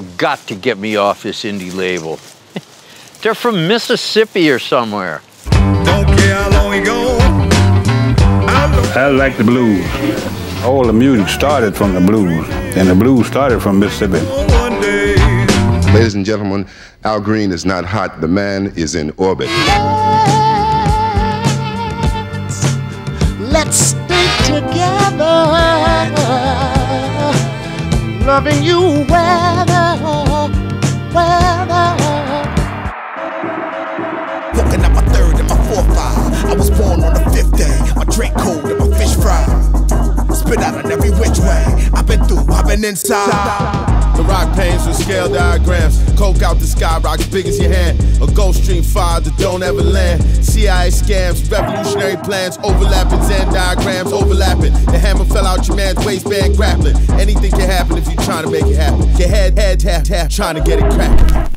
got to get me off this indie label. They're from Mississippi or somewhere. Don't care how long we go. I like the blues. All the music started from the blues, and the blues started from Mississippi. Ladies and gentlemen, Al Green is not hot. The man is in orbit. Let's stay together, loving you whether, fourth eye. I was born on the fifth day. My drink cold and my fish fried. Spit out on every which way. I've been through, I've been inside. The rock panes with scale diagrams. Coke out the sky, rock as big as your hand. A Gulf Stream fire that don't ever land. CIA scams, revolutionary plans, overlapping Zen diagrams, overlapping. The hammer fell out your man's waistband grappling. Anything can happen if you're trying to make it happen. Your head, head, tap, tap, trying to get it cracking.